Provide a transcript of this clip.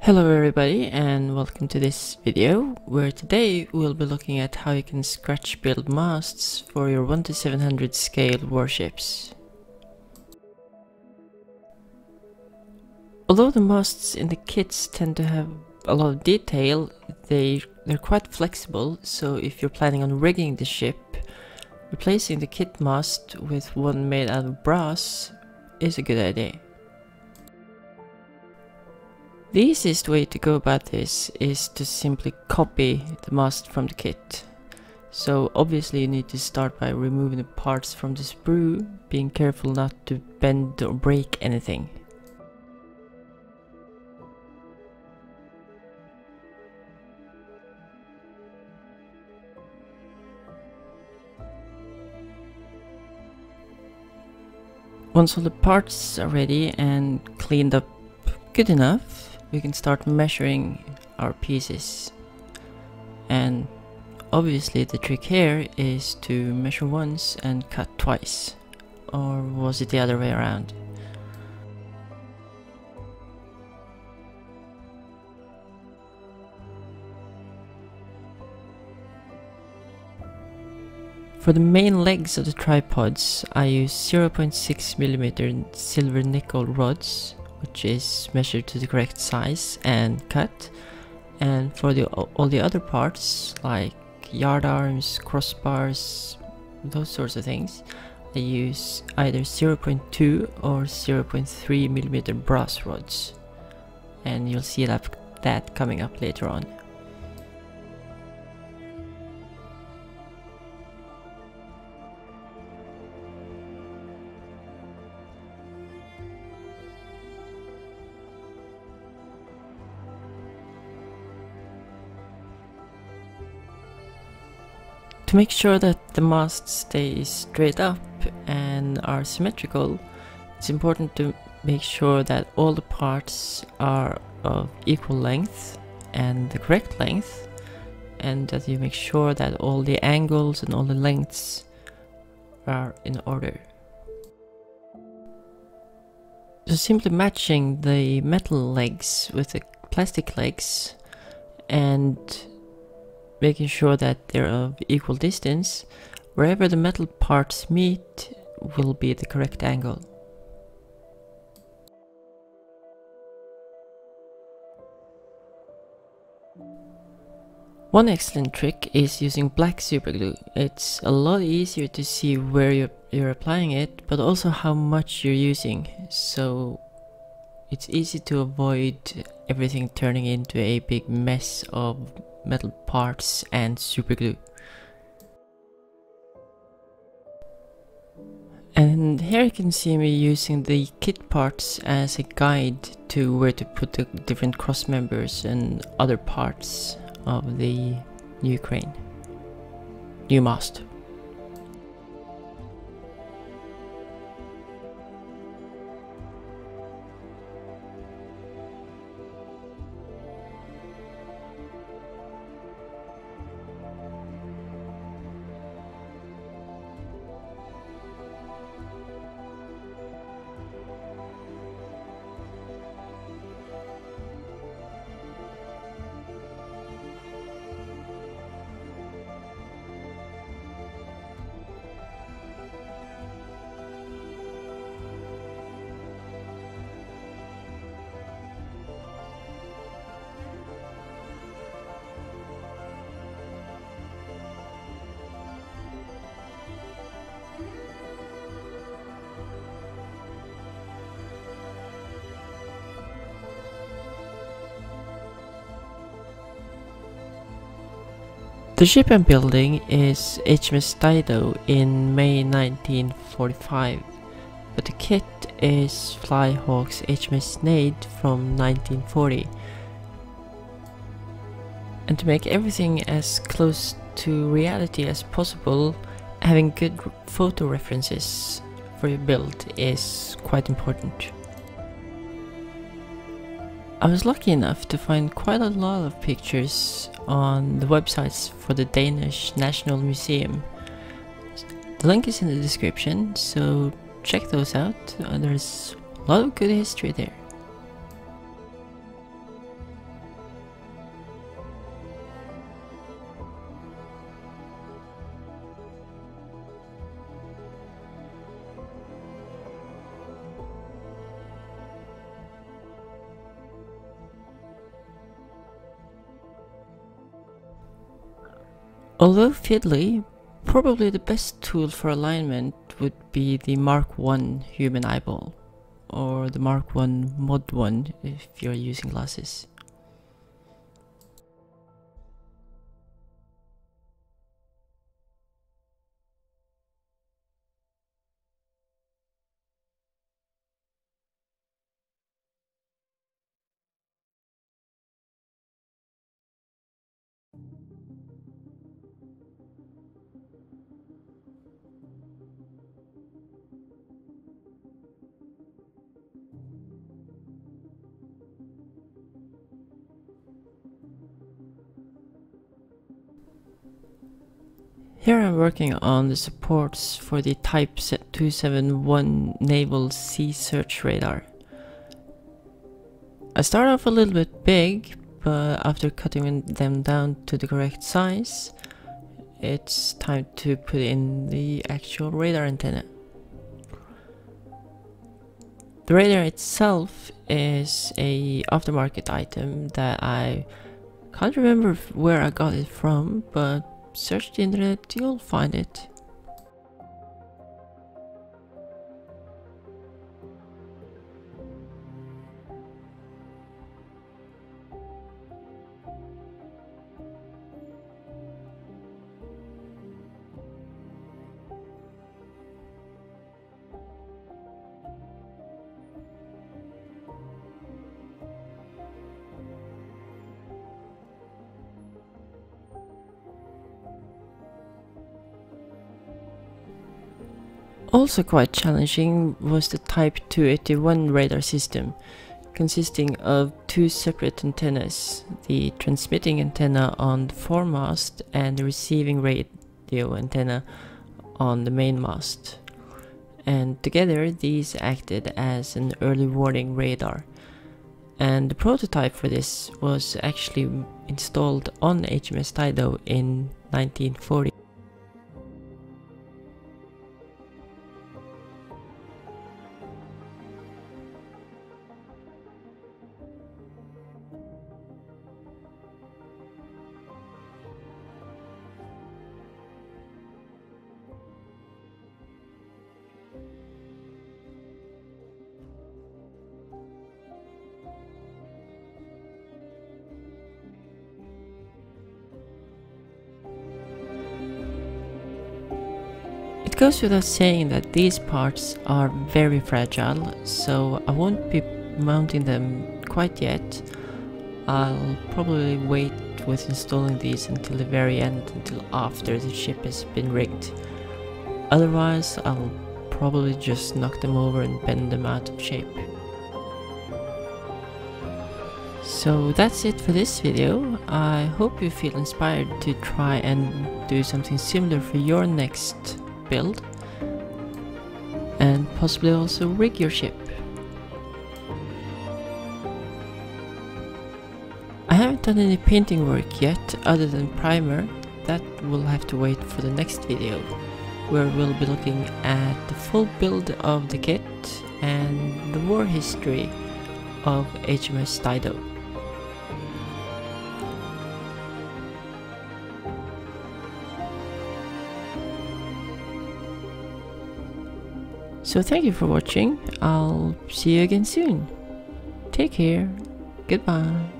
Hello everybody and welcome to this video where today we'll be looking at how you can scratch build masts for your 1 to 700 scale warships. Although the masts in the kits tend to have a lot of detail, they, they're quite flexible so if you're planning on rigging the ship, replacing the kit mast with one made out of brass is a good idea. The easiest way to go about this is to simply copy the mast from the kit. So obviously you need to start by removing the parts from the sprue, being careful not to bend or break anything. Once all the parts are ready and cleaned up good enough, we can start measuring our pieces. And obviously the trick here is to measure once and cut twice. Or was it the other way around? For the main legs of the tripods, I use 0.6mm silver nickel rods which is measured to the correct size and cut. And for the all the other parts, like yard arms, crossbars, those sorts of things, I use either 0.2 or 0.3 millimeter brass rods. And you'll see that, that coming up later on. To make sure that the mast stays straight up and are symmetrical, it's important to make sure that all the parts are of equal length and the correct length and that you make sure that all the angles and all the lengths are in order. So simply matching the metal legs with the plastic legs and making sure that they're of equal distance, wherever the metal parts meet will be the correct angle. One excellent trick is using black superglue. It's a lot easier to see where you're, you're applying it, but also how much you're using. So it's easy to avoid everything turning into a big mess of metal parts and superglue. And here you can see me using the kit parts as a guide to where to put the different cross members and other parts of the new crane, new mast. The ship I'm building is HMS Dido in May 1945, but the kit is Flyhawk's HMS Naiad from 1940. And to make everything as close to reality as possible, having good photo references for your build is quite important. I was lucky enough to find quite a lot of pictures on the websites for the Danish National Museum. The link is in the description, so check those out. Uh, there's a lot of good history there. Although fiddly, probably the best tool for alignment would be the Mark 1 human eyeball or the Mark 1 Mod 1 if you're using glasses. Here I'm working on the supports for the Type 271 Naval Sea Search Radar. I start off a little bit big, but after cutting them down to the correct size, it's time to put in the actual radar antenna. The radar itself is a aftermarket item that I can't remember where I got it from, but search the internet, you'll find it. Also quite challenging was the Type 281 radar system, consisting of two separate antennas, the transmitting antenna on the foremast and the receiving radio antenna on the mainmast. And together these acted as an early warning radar. And the prototype for this was actually installed on HMS Dido in 1940. It goes without saying that these parts are very fragile, so I won't be mounting them quite yet. I'll probably wait with installing these until the very end, until after the ship has been rigged. Otherwise, I'll probably just knock them over and bend them out of shape. So that's it for this video. I hope you feel inspired to try and do something similar for your next build and possibly also rig your ship. I haven't done any painting work yet other than primer, that will have to wait for the next video where we'll be looking at the full build of the kit and the war history of HMS Dido. So thank you for watching. I'll see you again soon. Take care. Goodbye.